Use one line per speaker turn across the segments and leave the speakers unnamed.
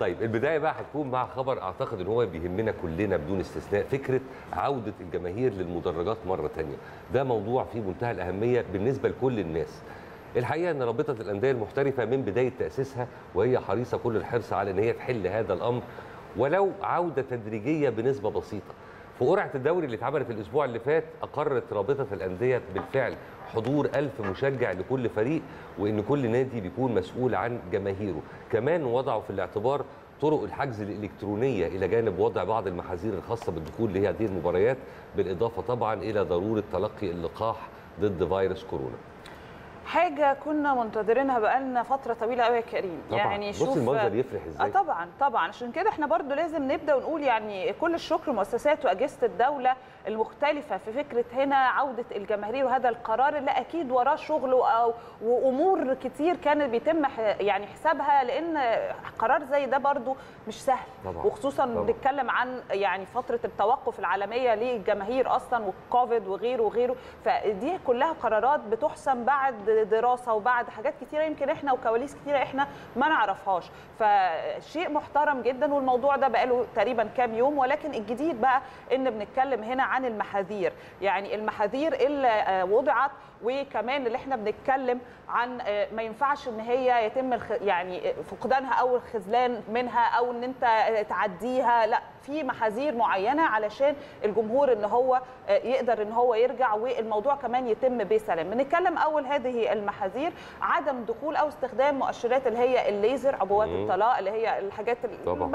طيب البداية بقى هتكون مع خبر أعتقد إن هو بيهمنا كلنا بدون استثناء فكرة عودة الجماهير للمدرجات مرة تانية. ده موضوع في منتهى الأهمية بالنسبة لكل الناس. الحقيقة إن رابطة الأندية المحترفة من بداية تأسيسها وهي حريصة كل الحرص على إن هي تحل هذا الأمر ولو عودة تدريجية بنسبة بسيطة. في قرعة الدوري اللي اتعملت الأسبوع اللي فات أقرت رابطة الأندية بالفعل حضور ألف مشجع لكل فريق وإن كل نادي بيكون مسؤول عن جماهيره. كمان وضعوا في الاعتبار طرق الحجز الإلكترونية إلى جانب وضع بعض المحاذير الخاصة بالدخول لهذه المباريات بالإضافة طبعا إلى ضرورة تلقي اللقاح ضد فيروس كورونا.
حاجة كنا منتظرينها بقالنا فترة طويلة قوي يا كريم.
طبعا.
يعني
بص
شوف
المنظر يفرح إزاي؟
آه طبعا طبعا. عشان كده إحنا برضو لازم نبدأ ونقول يعني كل الشكر مؤسسات وأجهزة الدولة المختلفة في فكرة هنا عودة الجماهير وهذا القرار. اللي أكيد وراه شغل وأمور كتير كان بيتم يعني حسابها لأن قرار زي ده برضو مش سهل.
طبعاً.
وخصوصا. بنتكلم عن يعني فترة التوقف العالمية للجماهير أصلا والكوفيد وغيره وغيره. فدي كلها قرارات بتحسم بعد دراسه وبعد حاجات كتيرة يمكن إحنا وكواليس كتيرة إحنا ما نعرفهاش. فشيء محترم جدا والموضوع ده بقاله تقريبا كام يوم ولكن الجديد بقى إن بنتكلم هنا عن المحاذير. يعني المحاذير اللي وضعت وكمان اللي إحنا بنتكلم عن آه، ما ينفعش ان هي يتم. يعني فقدانها أو الخذلان منها أو إن أنت آه، تعديها لا في محاذير معينة علشان الجمهور إن هو آه، يقدر إن هو يرجع والموضوع كمان يتم بسلام بنتكلم أول هذه المحاذير عدم دخول أو استخدام مؤشرات اللي هي الليزر عبوات. الطلاق اللي هي الحاجات.
طبعاً.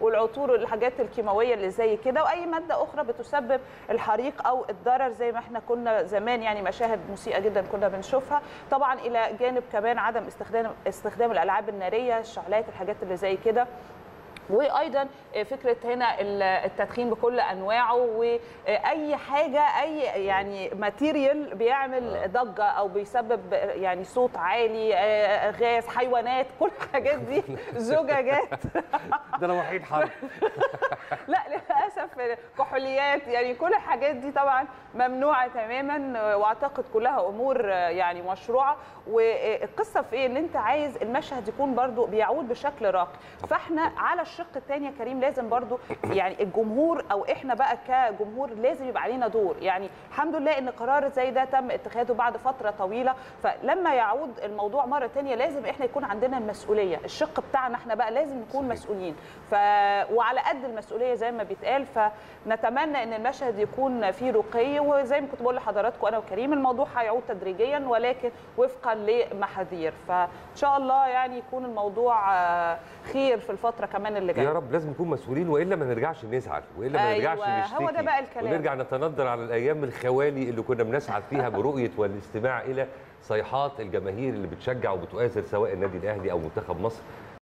والعطور والحاجات الكيماوية اللي زي كده وأي مادة أخرى بتسبب الحريق أو الضرر زي ما إحنا كنا زمان يعني مشاهد مسيئة جدا كنا بنشوفها. طبعا إلى جانب كمان عدم استخدام استخدام الألعاب النارية الشعلات الحاجات اللي زي كده. وأيضا فكرة هنا التدخين بكل أنواعه وأي حاجة أي يعني ماتيريال بيعمل ضجة أو بيسبب يعني صوت عالي آه، غاز حيوانات كل الحاجات دي زجاجات.
ده أنا وحيد حرب.
لا للأسف كحوليات يعني كل الحاجات دي طبعا ممنوعة تماما وأعتقد كلها أمور يعني مشروعة. والقصة في إيه؟ إن أنت عايز المشهد يكون برضو بيعود بشكل راقي. فإحنا على الشق الثاني يا كريم لازم برضو يعني الجمهور أو إحنا بقى كجمهور لازم يبقى علينا دور. يعني الحمد لله إن قرار زي ده تم اتخاذه بعد فترة طويلة. فلما يعود الموضوع مرة ثانية لازم إحنا يكون عندنا المسؤولية. الشق بتاعنا إحنا بقى لازم نكون. مسؤولين. ف وعلى قد المسؤولية زي ما بيتقال فنتمنى إن المشهد يكون فيه رقي. وزي ما كنت بقول لحضراتكم أنا وكريم الموضوع هيعود تدريجيا ولكن وفقا لمحاذير. فإن شاء الله يعني يكون الموضوع خير في الفترة كمان اللي جاية
يا رب لازم نكون مسؤولين والا ما نرجعش نزعل والا ما
أيوة،
نرجعش نشتكي
هو ده بقى الكلام.
ونرجع نتندر على الأيام الخوالي اللي كنا بنسعد فيها برؤية والاستماع إلى صيحات الجماهير اللي بتشجع وبتؤازر سواء النادي الأهلي أو منتخب مصر.